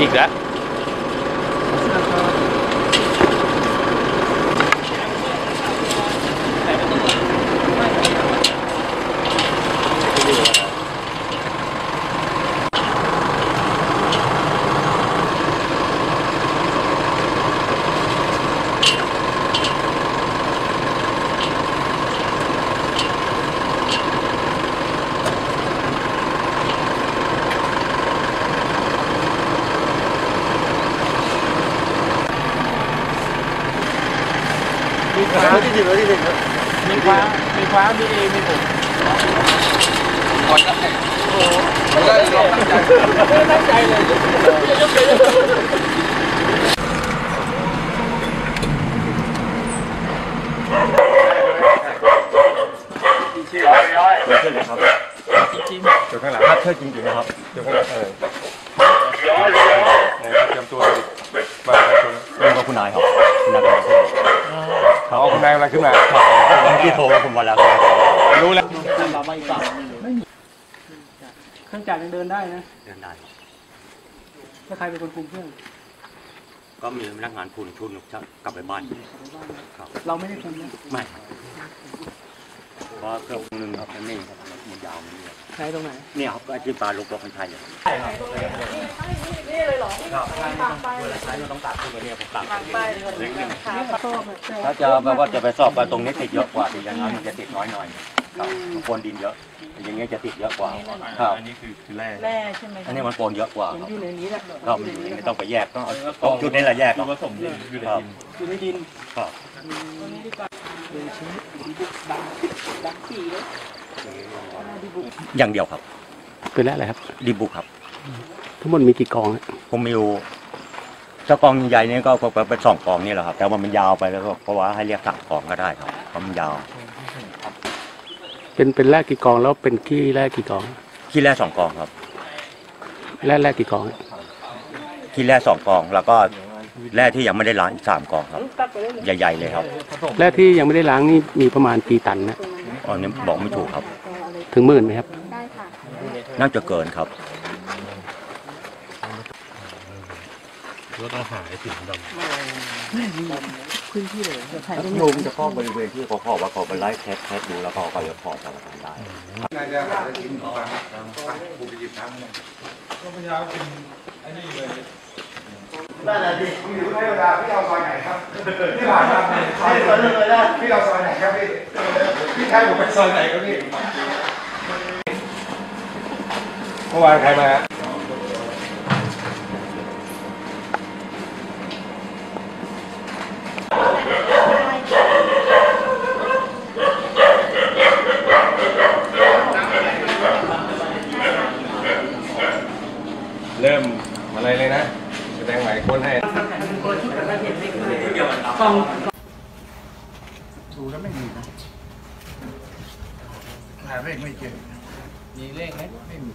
จิกแล้วมีคว้าที่หนึ่งที่หนึ่งมีคว้ามีคว้ามีเอมีผมมันก็ลองตั้งใจ ตั้งใจเลย จุดข้างหลังครับเชิดจริงๆนะครับจุดข้างหลังเออนะครับเตรียมตัวมาประชาชน เรื่องกับคุณนายครับคุณนายครับ เขาเอาคุณนายอะไร ขึ้นมาเมื่อกี้โทรมาผมวันแล้วครับรู้แล้วเราไปอีกฝั่งไม่มีเครื่องจักรยังเดินได้นะเดินได้ครับแล้วใครเป็นคนคุมเครื่อง ก็มีพนักงานคุณชุนจะกลับไปบ้านครับเราไม่ได้คุมนะไม่ครับเพราะเครื่องหนึ่งครับมันนี่ครับ มันยาวมันนี่ใครตรงไหนเนี่ยครับก็ที่ปลาลูกดอกคนไทยเนี่ยครับเวลาใช้เราต้องตัดขึ้นมาเนี่ยผมตัดเล็กหนึ่งถ้าจะแบบว่าจะไปสอบไปตรงนี้ติดเยอะกว่าแต่อย่างนั้นมันจะติดน้อยหน่อยครับมันโปนดินเยอะแต่อย่างเงี้ยจะติดเยอะกว่าครับอันนี้คือคือแร่แร่ใช่ไหมอันนี้มันโปนเยอะกว่าผมครับอยู่ในนี้แหละก็มันอยู่ในนี้ต้องไปแยกต้องเอาเอาจุดนี้แหละแยกคือเนาะผสมดินอยู่ในครับดินอยู่ในดินครับตรงนี้ดีกว่าเดินชิ้นดีบุกดังดังปีเลยดีบุก อย่างเดียวครับเป็นแล้วอะไรครับ ดีบุกครับ ทั้งหมดมีกี่กองฮะผมมีอยู่เจ้ากองใหญ่นี่ก็ก็เป็นสองกองนี่แหละครับ แต่ว่ามันยาวไปแล้วก็เพราะว่าให้เรียกสามกองก็ได้ครับเพราะมันยาวเป็นเป็นแรกกี่กองแล้วเป็นขี้แรกกี่กองขี้แร่สองกองครับ แรกแรกกี่กองฮะขี้แร่สองกอง แล้วก็แร่ที่ยังไม่ได้ล้างอีกสามกองครับตัดไปเลยใหญ่ ๆ เลยครับ แรกที่ยังไม่ได้ล้างนี่มีประมาณกี่ตันนะ อันนี้บอกไม่ถูกครับ ถึงหมื่นไหมครับ ได้ค่ะ น่าจะเกินครับก็ต้องหาไอ้สิ่งดำพื้นที่เลยจะถ่ายรูปโยมจะข้อบริเวณที่เขาขอว่าเขาไปไล่แคสแคสดูแล้วเขาก็จะขอสารพันได้น่าจะหาได้กินฟังฟังกูไปหยิบน้ำเนี่ยก็พยายามกินอันนี้เลย นั่นแหละดิคุณอยู่ให้เวลาพี่เอาซอยไหนครับพี่ผ่านมาซอยเลยนะพี่เอาซอยไหนครับพี่พี่ใช้ผมไปซอยไหนครับพี่เมื่อวานใครมาเริ่ม ค้นให้กล้องดูแล้วไม่มีนะหาเลขไม่เจอมีเลขไหมไม่มี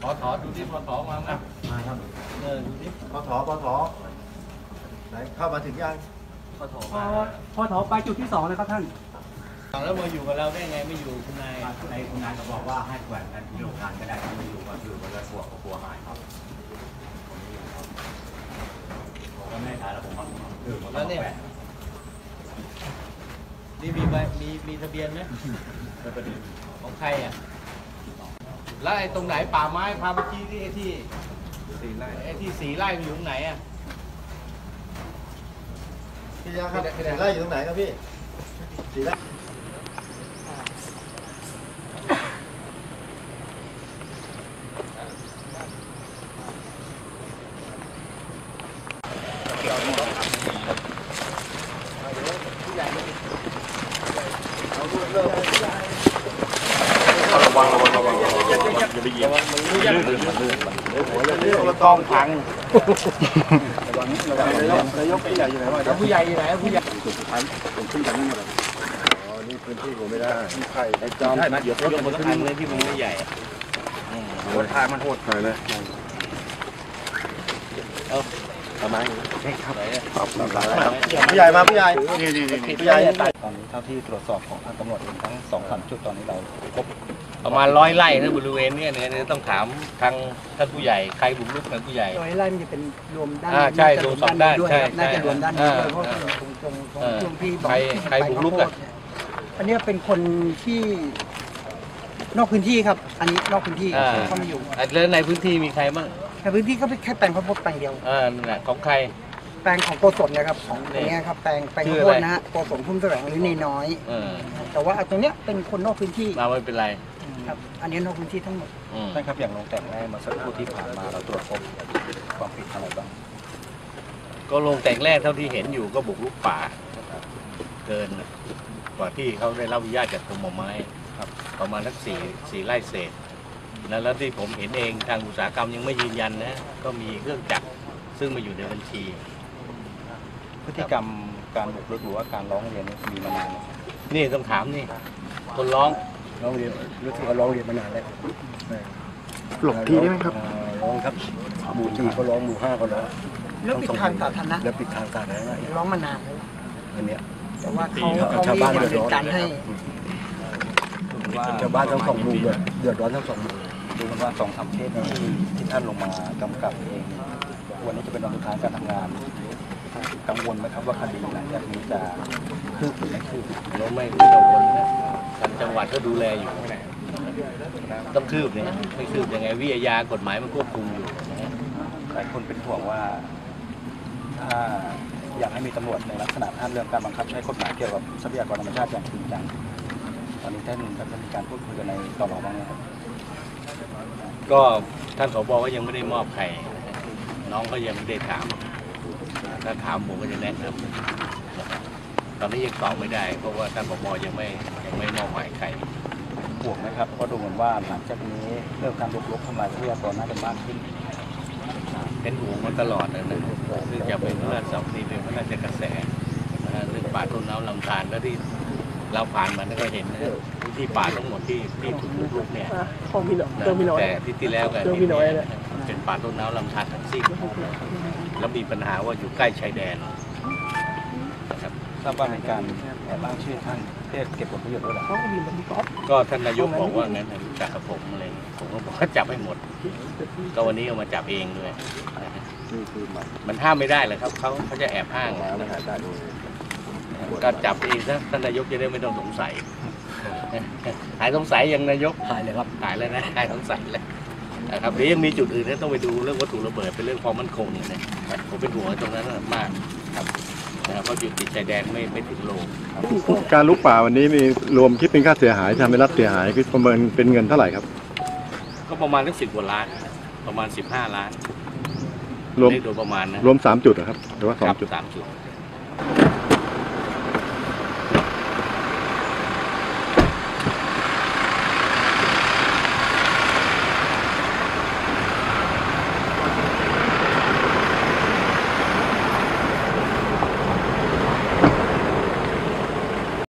ขอถอดูที่พอถอมามามาครับเออดูที่พอถอพอถอไหนเข้ามาถึงยังพอถอพอพอถอไปจุดที่สองนะครับท่านแล้วมาอยู่กับเราได้ไงไม่อยู่คุณนายในคุณนายก็บอกว่าให้แขวนกันที่โรงงานก็ได้ไม่อยู่ก็อยู่ก็เลยกลัวกลัวหายครับผมก็ไม่ได้แล้วผมว่าคือมัน แล้วเนี่ย นี่มีใบ มีมีทะเบียนไหมของใครอะ แล้วไอ้ตรงไหนป่าไม้พาเมื่อกี้ที่ไอ้ที่สี่ไร่ไอ้ที่สี่ไร่มันอยู่ตรงไหนอะ พี่ยาครับสีไร่อยู่ตรงไหนครับพี่สีไร่ระวังระวังระวังระวังอย่า ไปเหยียบกล้องพังนายกผู้ใหญ่อยู่ไหนวะผู้ใหญ่อยู่ไหนผู้ใหญ่สุดท้ายผมขึ้นจากนี่มาอ๋อนี่พื้นที่ผมไม่ได้ใครไอ้จอมใช่ไหมยกยกบนทั้งอันเลยที่มันไม่ใหญ่อะโหดทางมันโหดหน่อยเลยประมาณไหนอะผู้ใหญ่มาผู้ใหญ่นี่นี่ผู้ใหญ่ตอนนี้เท่าที่ตรวจสอบของทางตำรวจเองทั้งสองสามจุดตอนนี้เราพบ ประมาณร้อยไร่นะบริเวณเนี้ยเนี่ยเนี่ยต้องถามทางท่านผู้ใหญ่ใครบุกรุกทางผู้ใหญ่ ร้อยไร่มันจะเป็นรวมด้านอ่าใช่น่จะรวมสองด้านด้วยใช่น่าจะใช่รวมด้านนี้ด้วยอ่าเพราะอ่าตรงตรงตรงเออช่วงที่บอกใครที่ใครไปบุกรุกข้าวโพอะดเนี่ยอันเนี้ยเป็นคนที่นอกพื้นที่ครับ อันนี้นอกพื้นที่อ่าเข้ามาอยู่อะแล้วในพื้นที่มีใครบ้างแต่พื้นที่ก็เป็นแค่แปลงข้าวโพดแปลงเดียว อ่านั่นแหละของใคร แปลงของโกศลนะครับของตรงเนี้ยครับแปลงแปลงชื่ข้าอวอะไรโพดนะฮะโกศลพุ่มแสวงหรือในน้อย เออแต่ว่าตรงเนี้ยเป็นคนนอกพื้นที่ มาไม่เป็นไร ครับ อันเนี้ยนอกพื้นที่ทั้งหมด อืมท่านครับอย่างลงแต่งแรกมาสักครู่ที่ผ่านมาเราตรวจพบความผิดอะไรบ้างก็ลงแต่งแรกเท่าที่เห็นอยู่ก็บุกรุกป่า เกินกว่าที่เขาได้รับอนุญาตจากกรมป่าไม้ครับประมาณสักสี่สี่ไร่เศษแล้วแล้วที่ผมเห็นเองทางอุตสาหกรรมยังไม่ยืนยันนะก็มีเครื่องจักรซึ่งมาอยู่ในบัญชี พฤติกรรมการบุกรุกหรือว่าการร้องเรียนนี่มีมานานไหมนี่ต้องถามนี่ คนร้อง ร้องเรียนรู้สึกว่าร้องเรียนมานานแล้วหลบทีได้ไหมครับร้องครับหมู่สี่ก็ร้องหมู่ห้าก็ร้องแล้วปิดทางสาธารณะแล้วปิดทางสาธารณะอีกร้องมานานแล้วอันเนี้ยแต่ว่าเขาเขาชาวมีบ้านดำเดือดเนิร้อนนการให้ชาวบ้านทั้งสองหมู่เดือดเดือดร้อนทั้งสองหมู่ดูกันว่าสองสามเคสที่ที่ท่านลงมากำกับเองวันนี้จะเป็นวันสุดท้ายการทำงาน กังวลไหมครับว่าคดีหลังจากนี้จะคืบหรือไม่คืบเราไม่ไม่กังวลนะทางจังหวัดก็ดูแลอยู่ต้องคืบเนี่ยไม่คืบยังไงวิทยากฎหมายมันควบคุมอยู่นะฮะหลายคนเป็นห่วงว่าถ้าอยากให้มีตำรวจในลักษณะห้ามเรื่องการบังคับใช้กฎหมายเกี่ยวกับทรัพยากรธรรมชาติอย่างจริงจังตอนนี้ท่านท่านมีการพูดคุยกันในตลอดบ้างไหมครับก็ท่านผบก็ยังไม่ได้มอบใครนะฮะน้องก็ยังไม่ได้ถาม ถ้าถามผมก็จะแนะนำนะครับตอนนี้ยังตอบไม่ได้ เพราะว่าท่านผบยังไม่ยังไม่มอบหมายใครห่วงไหมครับเพราะดูเหมือนว่าหลังจากนี้เรื่องการบุกรุกทำลายทรัพยากรน่าจะมากขึ้นเป็นห่วงมาตลอดนะนะซึ่งจะเป็นพระราชสำนีเป็นพระราชกระแสนะฮะเรื่องป่าต้นน้ำลำธารแล้วที่เราผ่านมาก็เห็นนะพื้นที่ป่าทั้งหมดที่ที่ถูกบุกรุกเนี่ยของพี่น้อยนะเติมพี่น้อยแต่ที่ที่แล้วกันเรื่องพี่น้อยเนี่ยเป็นป่าต้นน้ำลำธารทั้งสิ้น แล้วมีปัญหาว่าอยู่ใกล้ชายแดนนะครับทราบว่ามีการแอบอ้างชื่อท่านเพื่อเก็บผลประโยชน์ด้วยเหรอเขาก็มีบันทึกก๊อฟก็ท่านนายกบอกว่างั้นนะรู้จักกับผมอะไรผมก็บอกว่าจับให้หมด ก็วันนี้เอามาจับเองด้วยนะฮะมันห้ามไม่ได้เลยครับเขาเขาจะแอบอ้างนะครับก็จับเองซะท่านนายกจะได้ไม่ต้องสงสัยหายสงสัยยังนายกหายเลยครับหายแล้วนะหายสงสัยแล้ว นะครับเดี๋ยวยังมีจุดอื่นที่ต้องไปดูเรื่องวัตถุระเบิดเป็นเรื่องความมั่นคงเนี่ยนะผมเป็นห่วงตรงนั้นมากครับนะครับเพราะอยู่ติดชายแดนไม่ไม่ถึงโลการลุกป่าวันนี้มีรวมคิดเป็นค่าเสียหายทำให้รัฐเสียหายคิดประเมินเป็นเงินเท่าไหร่ครับ ก็ประมาณสักสิบกว่าล้าน ประมาณสิบห้าล้าน รวมเลขโดยประมาณนะรวมสามจุดเหรอครับหรือว่าสอคงรับจุดสามจุด